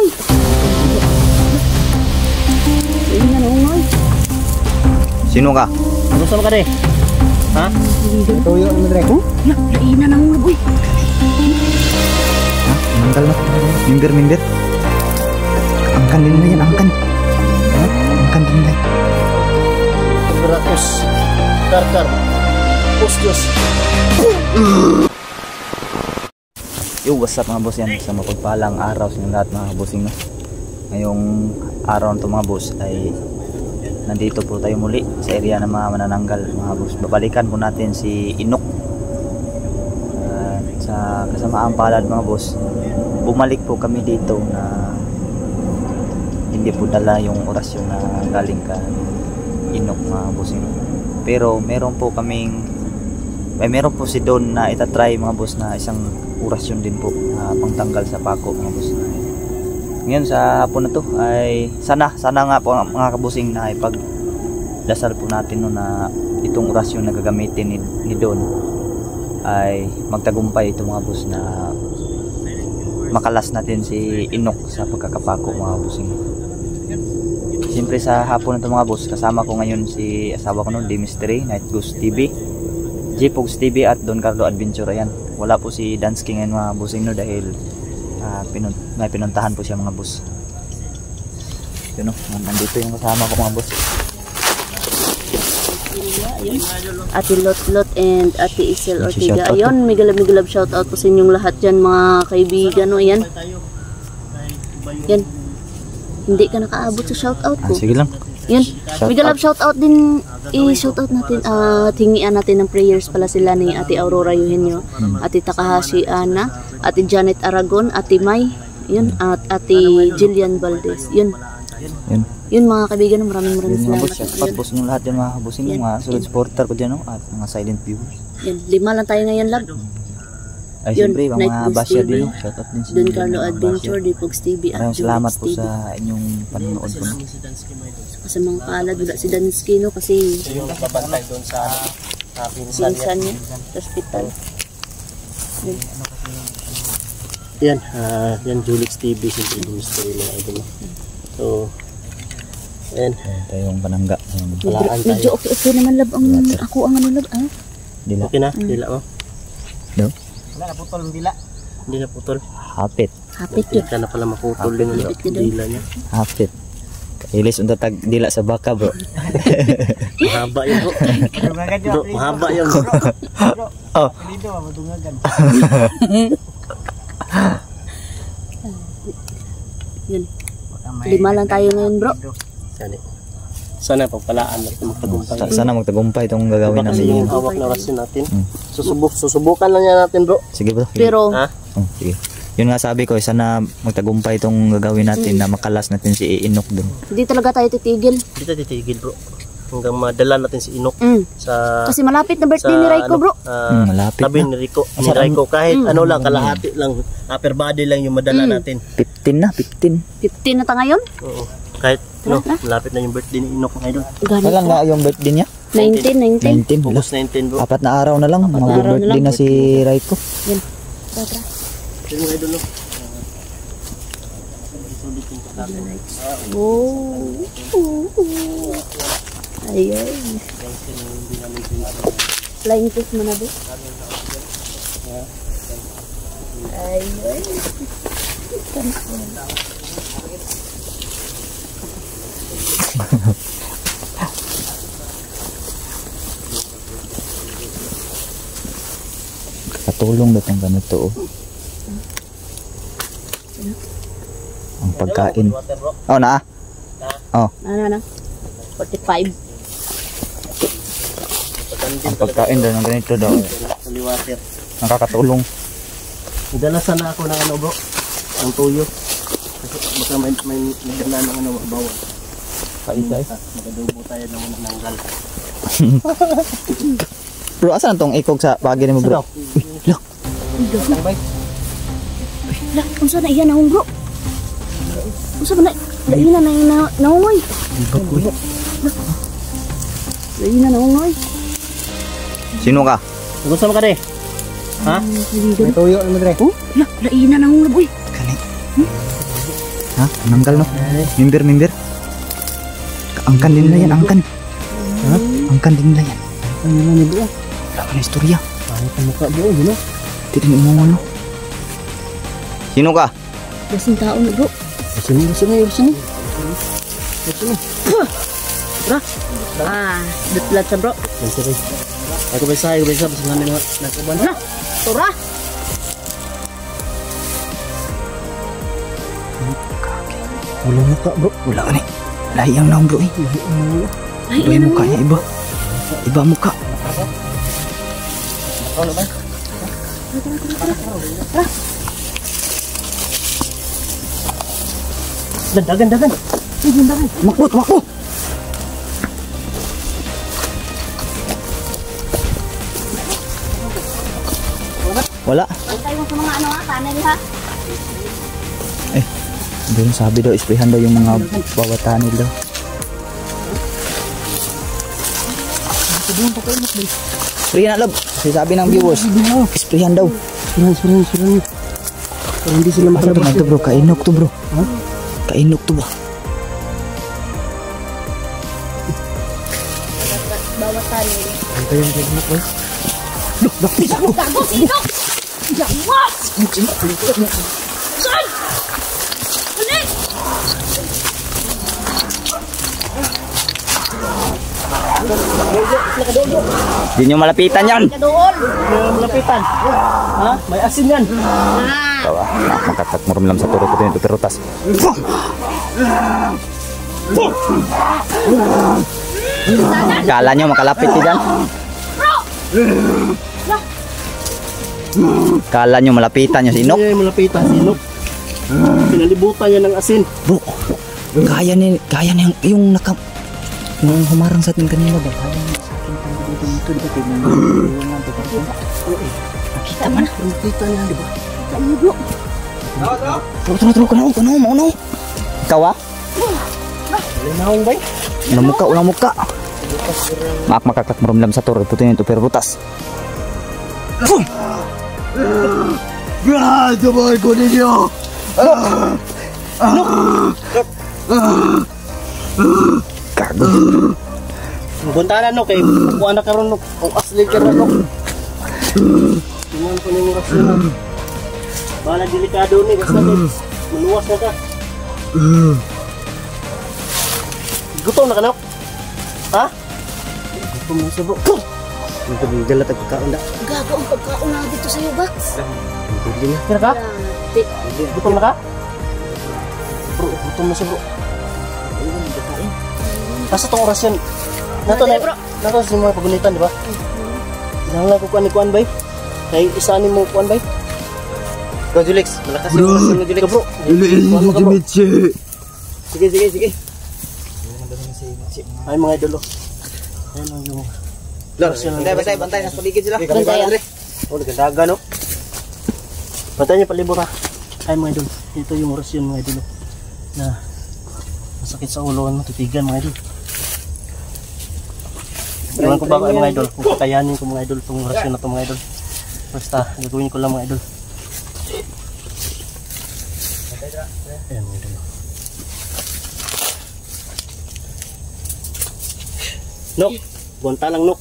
naungoy. Lain na naungoy. Sino ka? Gusto mo ka de? Ha? Tuyo mo dire. Oh, la, lain na naungoy. Ha? Mangkal mo. Mindir, mindir. Angkan din na yan, angkan. Ha? Angkan din na. Beratus. Karkar. Pustyos. Yo, what's up mga boss yan? Sa mapagpalang araw sa lahat mga bossing no? Ngayong araw nito mga boss ay nandito po tayo muli sa area ng mga manananggal mga boss. Babalikan po natin si Inok. At sa kasamaang palad mga boss, bumalik po kami dito na hindi po dala yung orasyon na galing ka Inok mga bossing. Pero meron po kaming may meron po si Don na itatry mga boss na isang orasyon din po na pangtanggal sa pako mga boss. Ngayon sa hapon na to ay sana sana nga po mga kabusing na ipag dasal po natin no na itong orasyon na gagamitin ni, ni Don ay magtagumpay ito mga boss na makalas natin si Inok sa pagkakapako mga busing. Siyempre sa hapon na mga boss, kasama ko ngayon si asawa ko noon, D Mystery, Night Ghost TV, J-Pogs TV at Don Carlo Adventure. Ayan, wala po si Dance King ngayon mga bossing no dahil ah, pinun may pinuntahan po siya mga boss. Yun no, nandito yung kasama ko mga boss. Ate Lot Lot and Ate Isel. Shoutout Ayun, migalab migalab shout out po sa inyong lahat dyan mga kaibigan. No, ayan. Yan. Hindi ka nakaabot sa shout out Ah, ko. sige lang. Yan. Shout Migalab shout out din i-shout out natin at hingian natin ng prayers pala sila ni Ate Aurora Eugenio, Ate Takahashi Ana, Ate Janet Aragon, Ate May, yun at Ate Jillian Valdez. Yun. Yun. Yun mga kaibigan, maraming maraming Yun mga salamat. boss, shout out po sa lahat yan mga bossing Yan. mga solid supporter ko dyan no at mga silent viewers. Yan, lima lang tayo ngayon, lab. Ay Yun, siyempre, mga TV, din. Shout out din sa Don Carlo Adventure. Dipogs TV at Maraming salamat po sa inyong panonood po. Kasi mga palad, wala si Dansky, no? Kasi Yung babantay doon sa sa pinsan niya. pinsan niya sa hospital. Yun. Yan, ah, yan Julix TV, simple yung mystery mga idol. So, yan. Ayan tayong panangga. Walaan tayo. medyo okay, okay naman lab ang ako ang ano lab ah. Dila. Okay na, dila mo. No? Wala na putol ang dila. Hindi na putol. Hapit. Hapit Hindi yun. ka na pala maputol ka dun. dila niya. Hapit. Ilis unta tag dila sa baka bro. Mahaba yun bro. bro, mahaba yun bro. oh. Yun. Lima lang tayo ngayon bro. Sana, sana pagpalaan natin magtagumpay. Sa- sana magtagumpay itong gagawin Kasi namin. yung hawak na orasin natin. Hmm. Susubuk, susubukan lang yan natin bro. Sige bro. Pero Ha? Oh, sige. Yun nga sabi ko, sana magtagumpay itong gagawin natin na makalas natin si Inok dun. hindi talaga tayo titigil. Hindi tayo titigil bro. Hanggang madala natin si Inok Mm. sa Kasi malapit na birthday ni Raiko bro. ah, Hmm, malapit tabi na. ni Rico, ni Raiko kahit ano lang kalahati lang upper body lang yung madala Mm. natin. 15 na, 15. 15 na ta ngayon. Oo. Kahit no, malapit na yung birthday ni Inok ngayon. Ganito. Kailan nga yung birthday niya? 19, 19. 19. Wala. August 19 bro. Apat na araw na lang. na na Mag-birthday lang. na si Raiko. Yan. Tara, tara. Yun nga idol no. Oh. Ayun. Flying fish mo na ba? Ayun. Katulong daw ang ganito oh. Pagkain. Oh, na. Oh, Ano na? 45. Pagkandin ang pagkain daw ng ganito daw. Holy water. Nakakatulong. Idala sana ako ng ano bro. Ang tuyo. Kasi baka may may nagdala ng ano bawal. Paisay. Magadubo tayo ng nanggal. Bro, asan tong ikog sa bagay mo bro? Lah, unsa na iyan na bro? Unsa ba na? Dahil na na naungoy. Dahil na naungoy. Sino ka? Gusto mo ka de? Ha? May tuyo mo dire. Oh, lah, dahil na naungoy boy. Kani. Ha? Nanggal no? Member, member. Angkan din nila yan, angkan. Ha? Angkan din nila yan. Ano na ni bro? Wala na istorya. Pangit ang mukha bro, you know? Tidak mo ano. Sino ka? Kasing tao na bro. Sini, sini, sini. Sini. Ah, dutlat sa bro. Yan sini. Ako ba sa, ako ba sa, basta namin na nakuban. Na, tura. Wala mukha bro. Wala ka ni. Lahi ang naong bro eh. Ay, Iba yung mukha niya, iba. Iba ang mukha. Dagan, dagan. Makbut, makbut. Wala. Bantay mo sa mga ano ha, kanan ha. Eh, doon sabi daw, isprehan daw yung mga bawat tanil daw. Free na love. Kasi sabi ng viewers, isprehan daw. Suran, suran. Para hindi sila makalabas. man to bro? Kainok to bro. Kainok to ba? Bawat tali. Antay yung technique bro. Gago, sino? Yawas! Saan? Huli! Hindi nyo malapitan yan. Malapitan. Ha? May asin yan. Ah! Tawa, makakat mo lang sa turo ko din ito perutas. Kala nyo makalapit ka dyan? Kala nyo malapitan nyo si Inok? Malapitan. Sino? Pinalibutan niya ng asin. Bro, kaya ni kaya ni yung, naka yung humarang sa atin kanina ba? Kaya niya sa akin dito dito di ba tignan mo? Yung nga, di ba? Nakita mo na. Malapitan niya, ba? Kayo bro! Turo, turo, turo, kanaw, kanaw, maunaw. Ikaw ah? Linahong ba? Unang muka, unang muka. Mak makakak meramlam sa turo, putin itu perutas. Grabe boy ko ninyo! Gago. Buntanan no kay kuha na karon no. Ang asli ka na no. Tingnan ko oras na. Bala delikado ni basta kay maluwas na ka. Gutom na ka no? Ha? Gutom na sa bro. Ang galat ang pagkaon na. Gago ang pagkaon na dito sa'yo ba? Hindi na. Kira ka? Gutom na ka? Bro, gutom na siya bro. Nasa tong oras yan. Nato na, bro. nato sa mga pagunitan, di ba? Kinahanglan ko kuan ni kuan bay. Kay isa ni mo kuan bay. Go Julix, malakas yung oras mo Julix. Bro, kuhan mo ka, bro. Sige, sige, sige. Ay mga idolo. Ayun ang yung Lor, bantay, bantay, bantay, nasa paligid sila. Bantay, ah. Oh, nagdaga no. Bantay niyo palibot ha. Ay mga idol, ito yung oras yun mga idol. Na masakit sa ulo, ano, titigan mga idol. Iwan ko ba mga idol, kung kakayanin ko mga idol itong oras yun na ito mga idol. Basta, gagawin ko lang mga idol. Ayan mga idol. Nok, buwanta lang nok.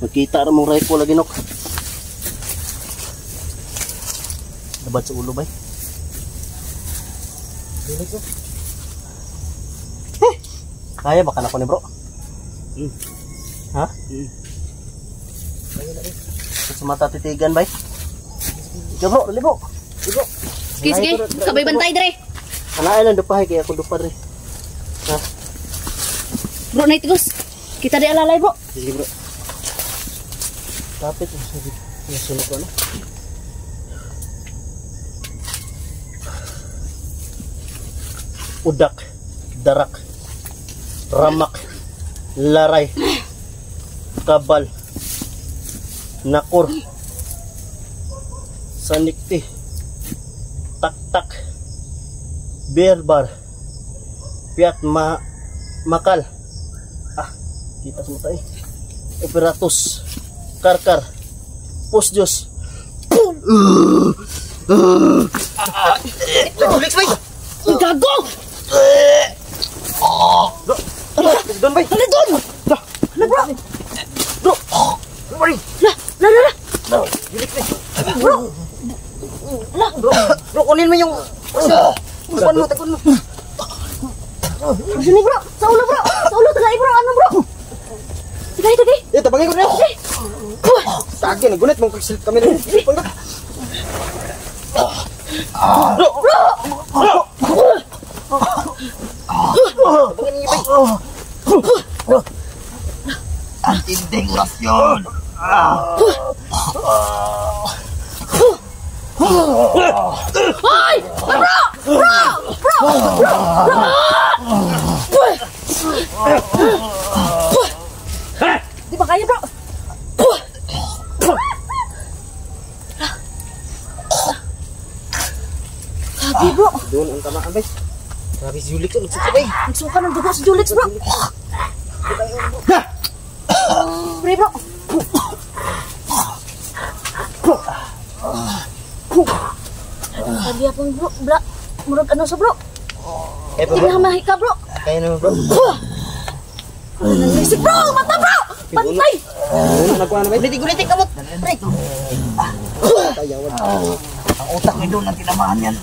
Magkita ra mong rifle lagi nok. Dabat sa ulo bay. Eh, Kaya baka na ko ni bro. Ha? Sa mata titigan bay. Ikaw bro, dali bro. Dali bro. Sige, sige. Kabay bantay dre. Kanaay lang dupahay kaya ako dupa rin. Ha? Bro, na itigos. Kita di alalay bro. Sige bro. Tapit. Nasunod ko ano. Udak. Darak. Ramak. Laray. Kabal. Nakur. Sanikti. Tak-tak. Berbar. Piat ma makal. Ah, kita semua tayo. Operatus. Karkar. Pusjos. Julix bay. Gago! Doon bay. Hala doon! Hala bro! Bro. Bro. La! La! La! La! Bro. Bro, kunin mo yung Kuan mo, takon mo. Sini bro! Sa ulo bro! Sa ulo tagay bro! Ano bro? Tagay tagay! Eh, tabangin ko na. Sige, nagunit mong pagsilip kami rin. Bro. Bro. Bro. Tabangin niyo bay. Tinding orasyon! Hoy! Bro! Bro! Bro! Di ba kaya bro? Grabe bro! Doon ang tamaan bay. Grabe si Julik ko, nagsuka bay. Nagsuka ng dugo si Julix bro! Pre bro! Akong bro, bra, murag ano sa bro? Eh, bro. Tingnan ka bro! Kaya naman bro. Nanisip bro! Mata bro! Pantay! Nagkuha na bay. Dito, gulitin ka mo. Pre. Tayawan. Ang utak ni doon ang tinamaan yan.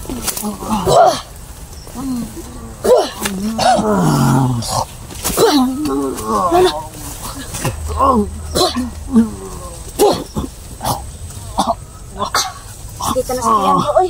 Hindi ka na sa kaya bro, oy!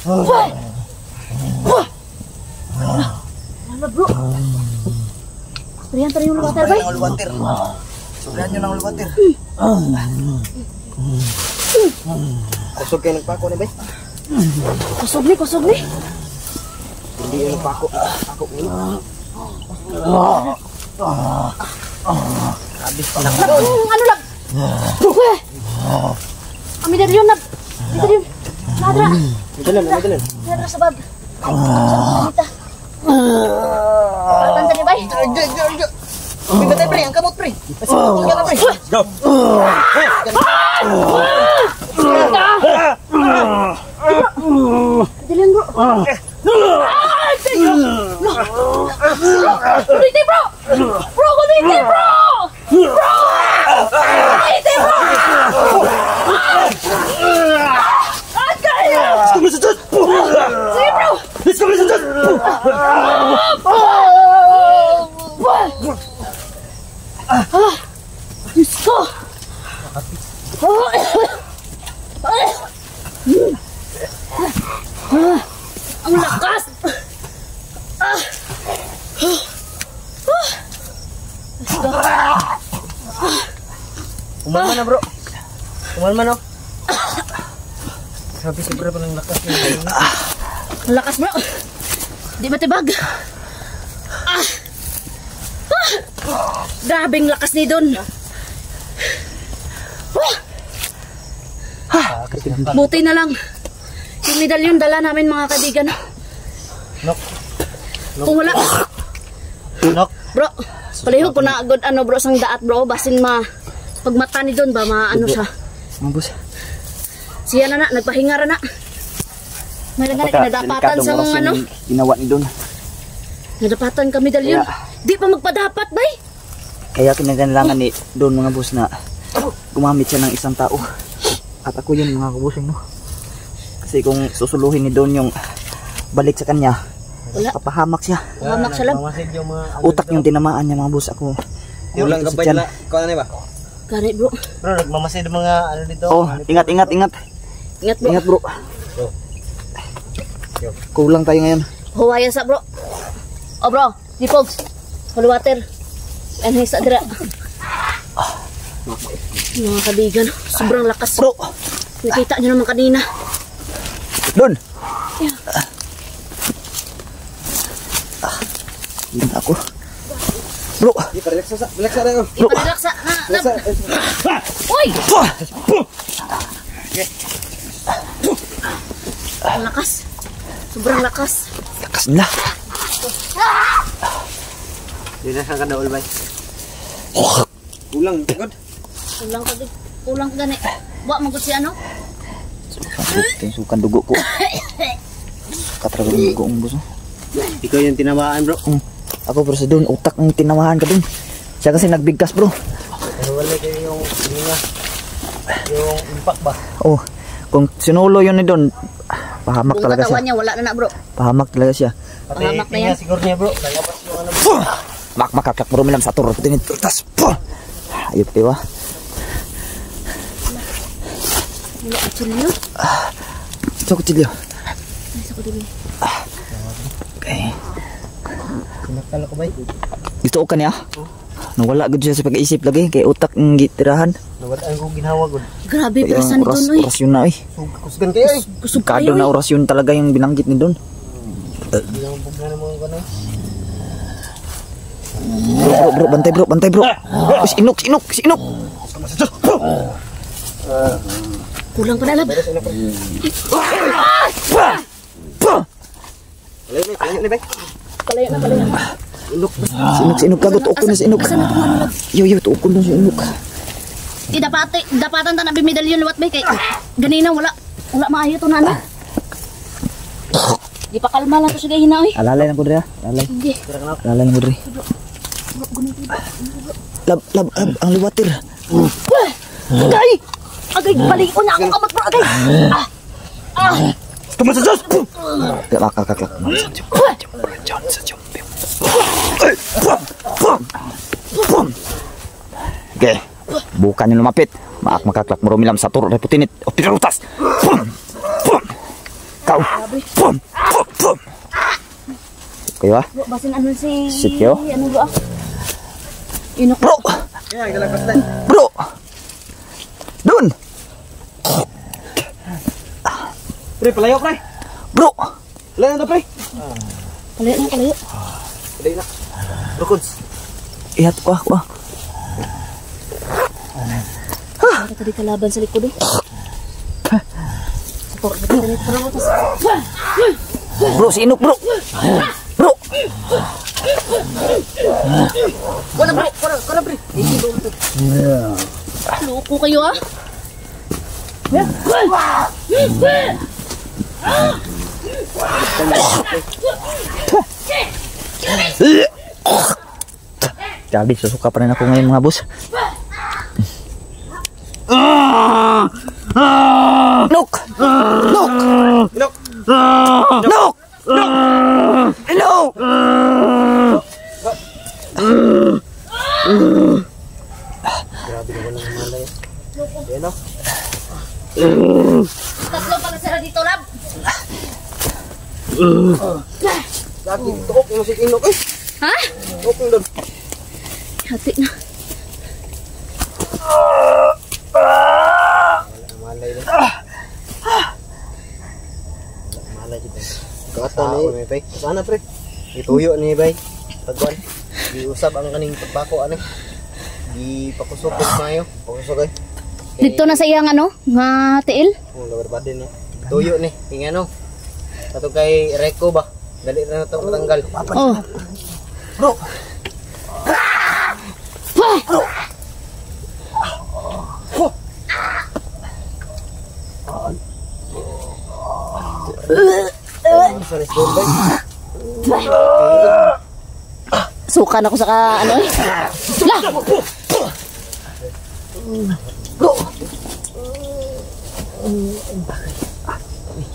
Bro! Bro! Ano bro? Riyan tayo yung water bay. Ang ulwater. Sobrahan nyo ng ulwater. Kusog kayo nagpako ni bay. Kusog ni, kusog ni. Hindi yung nagpako. Pako ni. Nag, ano lang? Weh! Ami dari yun, nag... Dito din. Nadra. Madalan, madalan. Nadra sa bag. Salita. Patan tadi bay. Uy, batay pre, ang kamot pre. Kasi kung ka na pre. Go. Dilan bro. Ah! Kuliti bro! Bro, kuliti bro! Bro! Kuliti bro! Ah, kaya! Sige bro! Ah! Diyos ko! Ang lakas! Umalma na bro. Umalma no. Grabe sobra pa ng lakas niya. Ang lakas bro! Di matibag! Ah! Ah! Grabing lakas ni Don! Ah! Buti na lang. Yung medalyon dala namin mga kaibigan. Nok. Kung wala, Nok. bro, palihog ko na agad ano bro sang daat bro, basin ma pagmata ni Don ba maano siya. Mga boss. Siya na na, nagpahinga ra na. May lang nga kinadapatan sa mga ano. Ginawa ni doon. Nadapatan ka medalyon. Di pa magpadapat bay. Kaya kinakailangan ni doon mga boss na gumamit siya ng isang tao. At ako yun mga kabusing no. Kasi kung susuluhin ni doon yung balik sa kanya, Wala. papahamak siya. Hamak siya lang. Utak yung tinamaan niya mga boss ako. Ulang Dito sa gabay na. Kau na ba? Gani bro. Bro, nagmamasid mga ano dito. Oh, ingat, ingat, ingat. Ingat bro. Ingat bro. Kulang tayo ngayon. Huwaya sa bro. Oh bro, di pogs. Holy water. And hisa dira. Mga kaibigan, sobrang lakas bro. Nakita nyo naman kanina. Doon. Yun ako. Bro! Di relax sa relax sa daw. Iparilaksa na. Relax sa. Uy! Pah! Ang lakas. Sobrang lakas. Lakas nila. Di na ka daol bay. Kulang god. Kulang ka di- Kulang ka gani. Wa mo gud si ano? Yung sukan dugo ko. Katrago yung dugo buso. Ikaw yung tinamaan bro. Mm. Ako bro sa doon, utak ang tinamahan ka doon. Siya kasi nagbigkas bro. Ano wala kayo yung hinga. Yung impact ba? Oh, kung sinulo yun ni doon, pahamak Kung talaga siya. katawan niya wala na na bro. Pahamak talaga siya. Pati Pahamak na yan. siguro niya bro. Lalabas yung ano. Puh! Mak makakak bro milam sa turot tinit turtas. Puh! Ayop diwa. Wala at yun. Ito ko tilyo. Ay, sa ko dili. Okay. Sinaktal ko bay. Gusto ko kanya. Nawala gud siya sa pag-iisip lagi kay utak ng gitirahan. Nawala ang kong ginawa god. Grabe Kaya persan oras, nito no. oras yun na eh. Kusgan kayo eh. Kusog Kado na oras yun talaga yung binanggit ni doon. Hindi lang bugna na mga kanay. Bro, bro, bro, bantay bro, bantay bro. Oh, si Inok, si Inok, si Inok. Kulang pa na kaya ni bay. Kalaya na kalaya. na. Si Inok, si Inok, kagot ko na si Inok. Asa na itong lab? Yo, yo, tuok ko na si Inok. Di dapati, dapatan ta na bimedalyon luwat bay kay ganina wala wala maayo to na ano. Di pa kalma lang to sige hina oy. Alalay lang ko dira, alalay. Alalay lang ko dira. Lab, lab, lab, ang liwatir. Agay! Agay, balik ko na ako kamot bro, agay! Ah! Ah! Tumas sa Diyos! Sa John. Okay. Bukan yung lumapit. Maak makaklak mo rumilam sa turo reputinit. O pinarutas. Pum! Pum! Kau! Pum! Pum! Pum! Kayo ah? Basin ano si... Sikyo? Ano ah? Inok. Bro! Kaya galakas tayo. Bro! Dun! Pre, palayo pre. Bro! Palayo na pre. Kalaya na, kalaya. Palayo na. Bro, Kuds. Ihat ko ah, ko ah. Ano tadi kalaban sa likod eh? Support na tayo nito. Pero tas... Bro, si Inok bro! Bro! Wala bro! Wala! Wala bro! Loko kayo ah! Grabe, susuka pa rin ako ngayon mga boss. Nok! Nok! Look. Nok! Hello! Grabe naman ang malay. Yan o. Tatlo pala sila dito lab! Grabe, tuok yung si Inok eh. Ha? Tuok yung doon. Hati na. Malay na. Malay dito. Kata ni. Bay. Sana pre. Ituyo ni bay. Pagwan. Giusab ang kaning pagpako ano. Di pakusok ko mayo. Pakusok ay. Dito na sa iyang ano? Nga tiil? Oh, lower body no. Tuyo ni. Ing ano. Ato kay Reko ba? Dali na ito matanggal. Oh. Bro! Sorry, sorry. Bay. Sukan ako sa ka, ano eh. Lah! Bro!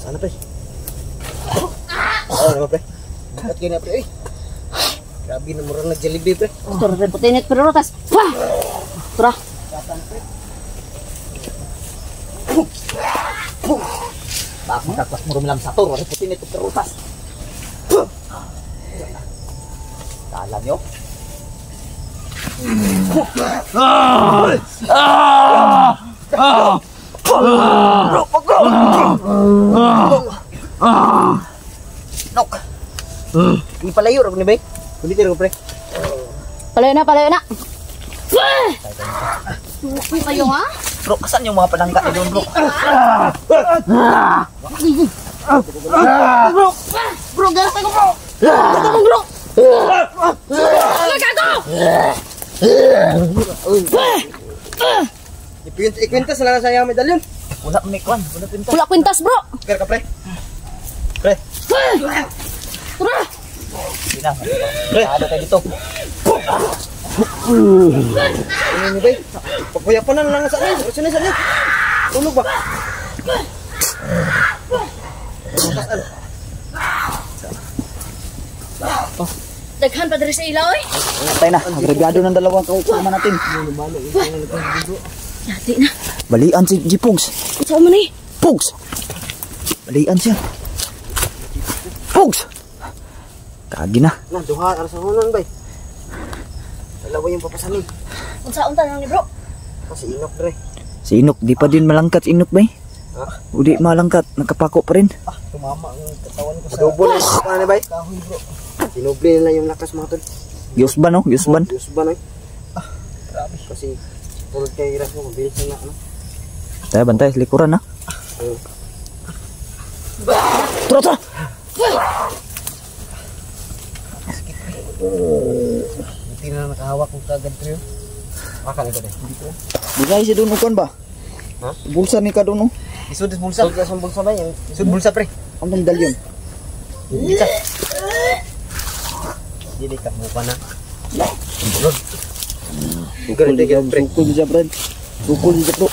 Sana pre. Oh, ano pre? At kina pre. Eh. Grabe na murang nag-jollibee pre. Ito rin putinit pero tas. Wah! Tura. Maak makaklas mo rumilam sa turo reputinit o perutas. Kala nyo? Nok. Di palayo ra ni bay. Kulitin ko pre. Palayo na, palayo na. Suko kayo ha? Bro, asan yung mga panangga ni doon bro? Bro! Bro, gasta ko bro! Gasta ko bro! Ikwintas, lang sa iyo medalyon. Wala may kwan, wala pinta. Wala kwintas bro! Kaya ka pre. Pre. Tara! Hindi na. Masyado tayo dito. Ano ni bay? Pagkuyapan na lang sa akin. Sino sa akin? Tulog ba? Daghan pa diri sa ilaw eh! Patay na. Agregado ng dalawang kasama natin. Yati na. Balian si G Pugs. Ito mo ni. Pugs! Balian siya. Pugs! Kagi na. Na, duha ara sa hunon bay. Dalawa yung papasanin. Unsa unta nang ni bro? Kasi inok dre. Si Inok, di pa din malangkat si Inok ba eh? Ha? Udi malangkat, nagkapako pa rin. Tumama ang katawan ko sa... Na yung ano bay? Kahoy bro. Sinubli nila yung lakas mga tol. Giusban no? Giusban. Diyos ba na Ah, grabe. Kasi tulad kay Iras mo, mabilis na ano. Tayo bantay, likuran ha. Oo. Tara, tara! Hindi na nakahawak kung kagad trio. Maka na dre. Bugay si doon ukon ba? Ha? Bulsa ni ka doon oh. Isud is bulsa. Is bulsa ba yung? Isud bulsa pre. Ang medalyon. Isa. Dili ka mo pa na. Lord. Sukul siya, sukul siya, Brad. Sukul siya, bro.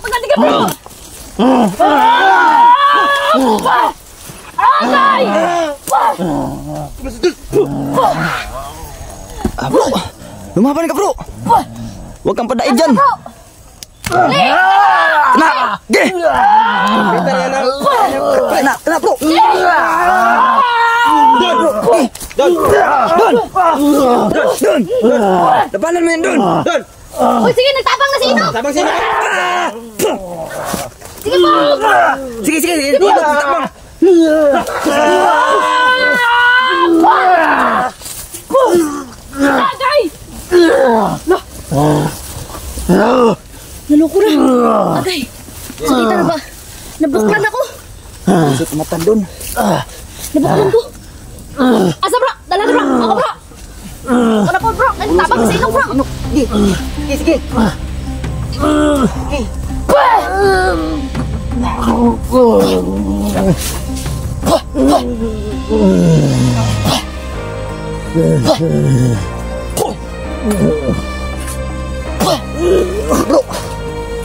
Pagkati ka bro! Ah, bro! Lumaban ka, bro! Huwag kang padain dyan! Kena! Ge! Kita na na. Kena! Don. Don. Don! Don! Labanan mo yan, Don! Don. Uy, sige, nagtabang na si Ino! Sabang sino? Sige po! Sige! Tabang! Naloko na! Agay! Sakita na ba? Nabuklan ako! Isip matan, Don. Nabuklan ko! Asa bro? Dala na bro! Ako bro! Ako na po bro! Nagtabang si Ino bro! Sige. Sige, sige.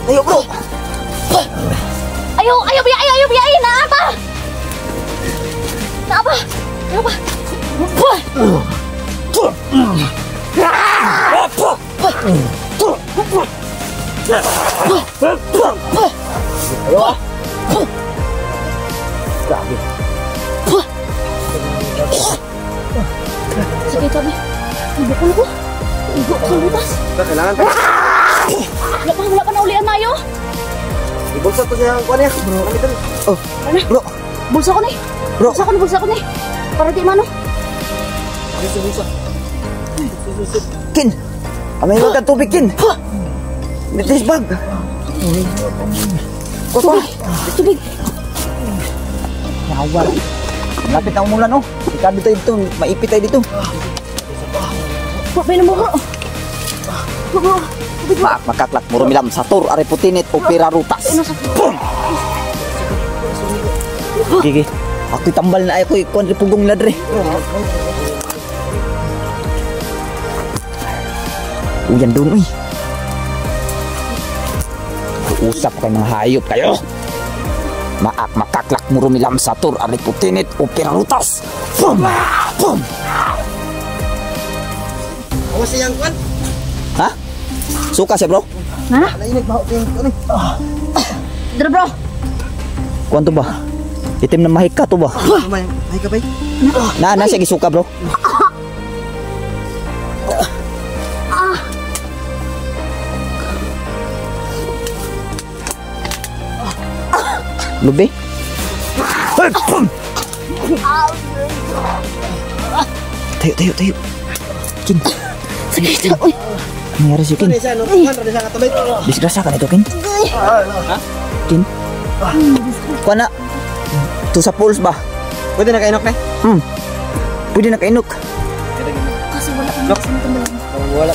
Ayo, bro! Ayaw! Ayaw biya! Ayaw! Ayaw biya! Ayaw! Naapa! Naapa! Naapa! Grabe. Sige, sabi. Nabukol ko. Igo ko sa butas. Kailangan pa. Wala pa, wala pa na ulian mayo. Ibulsa to siya ang kuwan niya. Kami dun. Oh, bro! Bulsa ko ni. Bro. Bulsa ko ni, bulsa ko ni. Para di mano. Bulsa, bulsa. Kin! Amay mo ka tubig, Kin! Mitis bag! Tubig. Tubig. Nawal. Lapit na umulan, oh. Ikabi tayo dito. Maipit tayo dito. Bro, may mo bro. Bro, bro. Tubig bro. Ma makaklak mo rumilam satur are putinit opera rutas. Gigi. Ako tambal na ako ikon ri pugong ladre. Uyan doon uy. Usap kay mga hayop kayo. Maak makaklak mo rumilam satur are putinit opera rutas. Pum! Pum! Awas siyang kuwan. Suka siya bro? Ha? Ba? Dara bro. Kuanto ba? Itim na mahika to ba? Ano ba yan? Ay ka bay? Na, na siya gisuka bro. Lubi? Tayo, tayo, tayo. Kin. Sakit nangyari sa'yo, Kin? Kan. Disgrasya ka ito, Kin. Kin. Kuha na. Ito sa pools ba? Pwede na kainok na eh. Hmm. Pwede na kainok. Kasi wala lakas na. Wala?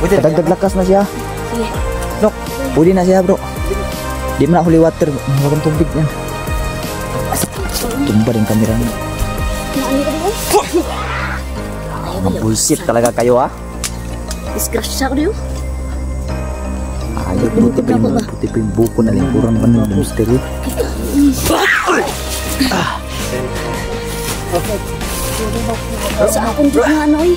Pwede na Kadagdag lakas na siya. Sige. Pwede na siya, bro. Di mo na holy water. Huwag tubig yan. Tumba rin kamera niya. Mga bullshit talaga kayo, ha? Disgrasya ko rin, Ayaw, puti pa yung, puti pa yung buko na lingkurang ba ng misteryo. Sa akong di nga, ano, uy.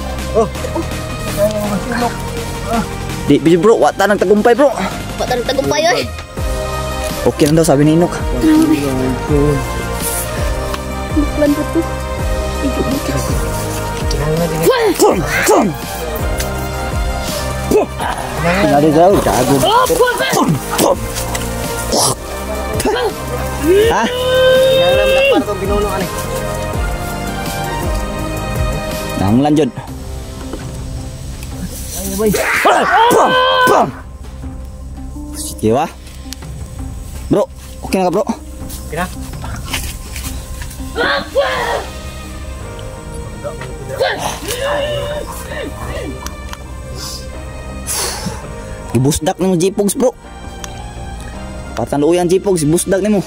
Di, di bro, wata ng tagumpay, bro. Ba't ang tagumpay, uy? Okay lang daw, sabi ni Inok. Buklan pa to. Ito, ito. Pinali daw, gago. Ha? Alam na para itong binuno ka na eh. Nanglan dyan. Sige ba? Bro, okay na ka bro? Okay na? Ibusdak ni mo Jipogs bro. Pataluyan Jipogs, ibusdak ni mo.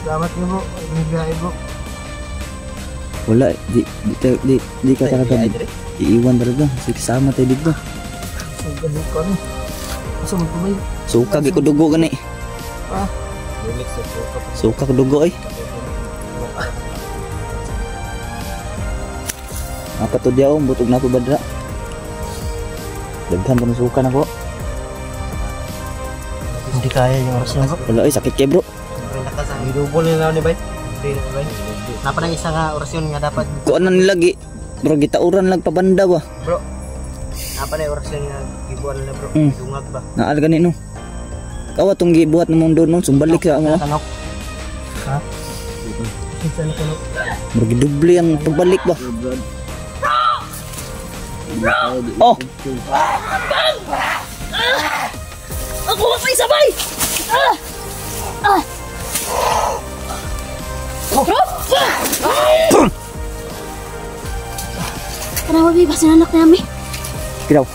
Salamat niyo bro. Binibiyahe bro. Wala, di, di, di, di, di ka talaga. Iiwan talaga. Sige, sama tayo dito. Ganun ka rin. Asa mo? Suka, di ko dugo gani. Ah. Suka ko dugo ay. Apa to diyaw, butog na ko badra. Daghan pa ng suka na ko. Hindi kaya yung oras niya bro. Wala ay, sakit kay bro. Idubol nila ni bay. Napa na isa nga orasyon nga dapat Kuan na nilagi. Bro, gitauran lang pabanda ba? bro. Napa na orasyon nga gibuan nila bro. Mm. Dungag ba? Naal gani no. Kawa tong gibuhat na mong doon no, sumbalik sa mo. Tanok. Ha? Bro, gidubli ang pagbalik ba? Oh, Ako pa sabay! Ah! Ah! Bro! Kenapa bi pas anak namin? kiraw.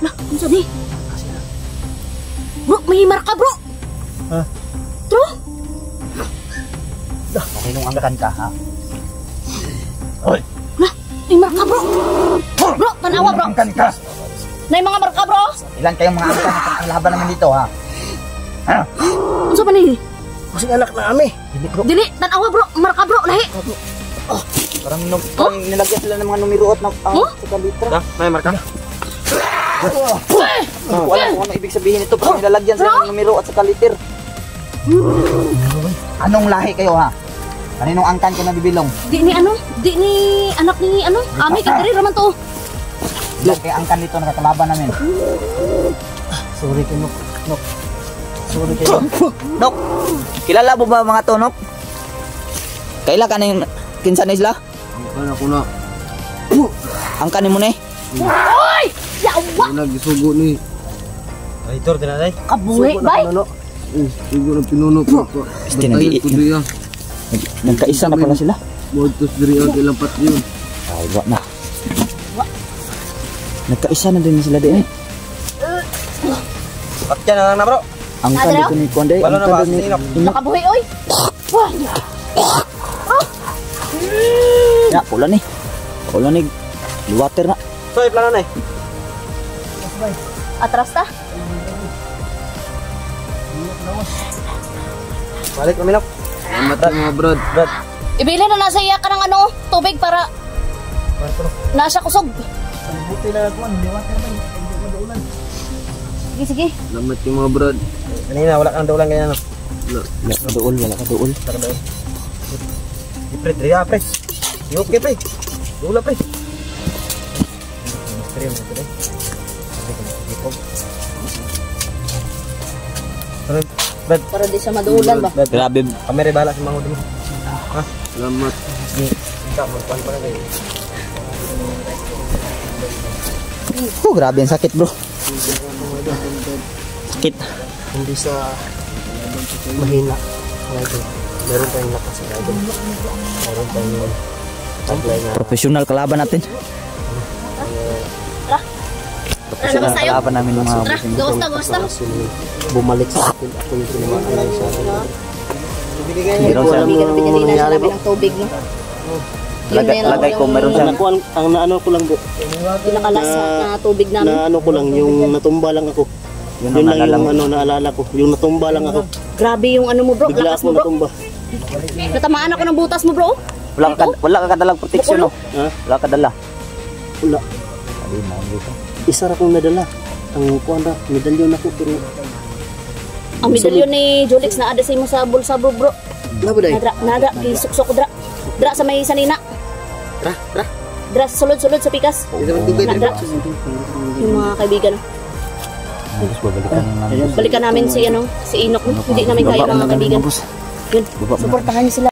Lah, ano sabi? Bro, may marka bro! Ha? Bro! Okay nung angkan ka ha. Lah, may marka bro! Bro, tanawa bro! Angkan ka. Nay mga marka bro! Ilan kayong mga angkan na panglaban namin dito ha? Ano sa ni? Kasi anak na kami. Dili, tanawa bro! Marka bro, lahi! Parang, num parang nilagyan sila ng mga numeroot na ang Huh? sa kalitra. Da, may marka. Ko alam kung ano ibig sabihin ito. Parang nilalagyan sila ng numero at sa kaliter. Anong lahi kayo ha? Kaninong angkan kayo nabibilong? Di ni ano? Di ni anak ni ano? Ami, kadiri raman to. Ilan kayo angkan dito nakakalaban namin? Sorry kayo nok. Nok. Sorry kayo. Nok, kilala mo ba mga to, Nok? Kaila ka na yung kinsa na isla? Ano ko na. Angkan mo na eh. Oy! Yawa! Nagsugo ni. Ay, tor din na Kabuhi, bay! Sugo na pinuno ko. Este nag Nag- Nagkaisa na pala sila. Modus diri ang ilang pat yun. Ay, wa na. Nagkaisa na din sila din eh. Patya na lang na bro. Angkan Adra? dito ni Konde. Wala na ba? Angkan din Sinop. ni Nakabuhi, oy! Wah! Ya, pula ni. Pula ni. Water na. So, plano na eh. Atras ta? Balik kami nok. Salamat mga brad. Brad. Ibili na nasa iya ka ng ano, tubig para nasa kusog. Buti na. Hindi water ba? Sige, sige. Salamat yung mga brad. Kanina, wala kang daulan ganyan. no? Wala ka dool, wala ka dool. Di pre, diri ah pre. Yung okay, pre. Yung wala, pre. Brad, Para di siya maduulan ba? Grabe. kami rin bahala sa mga mo. Ha? Salamat. Magpan pa na kayo. Oh, grabe ang sakit bro. Sakit. Hindi sa mahina. Meron tayong lakas. Meron tayong na Professional kalaban natin. Professional tayo? kalaban namin ng mga gusta, gusta. Kasi bumalik sa akin ako yung tinamaan sa akin. Hindi na pinalina siya nangyari, ng tubig, no? Lagay, lagay ko, meron Ang, siya. nakuan, ang naano ko lang po, Pinakalasat na tubig namin. na ano ko lang, yung natumba lang ako. Yun Yun ang lang yung ano, naalala ko. Yung natumba lang ako. Grabe yung ano mo, bro. Bigla Lakas mo, bro. natumba. Natamaan ako ng butas mo, bro. Wala ka, wala ka kadalang protection, no? Ha? Wala ka dala. Wala. Sabi mo, dito. Isa ra kong nadala. Ang kuan ra, medalyon ako pero Ang medalyon ni Jolix na ada sa imo sa bulsa, bro, bro. Labo day. Nadra, nadra, kisuksok ko dra. Dra sa may sanina. Ra, ra. Dra, sulod-sulod sa pikas. Nadra. Yung mga kaibigan. Tapos babalikan ng namin. Balikan namin si ano, si Inok. no? Hindi namin kaya mga kaibigan. Yun, suportahan niyo sila.